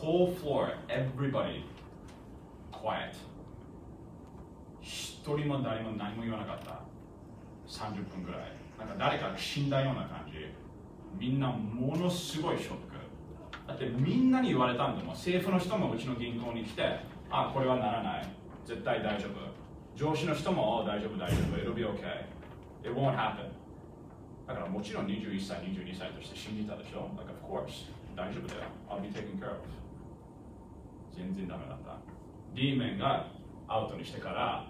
whole floor, everybody quiet. 一人も誰も何も言わなかった。30分ぐらい。なんか誰かが死んだような感じ。みんなものすごいショック。だってみんなに言われたんだもん。政府の人もうちの銀行に来て、あ、これはならない。絶対大丈夫。上司の人も大丈夫、大丈夫。It'll be okay. It won't happen. だからもちろん21歳、22歳として信じたでしょ ?Like, of course. 大丈夫だよ。I'll be taken care of. 全然ダメだった。D 面がアウトにしてから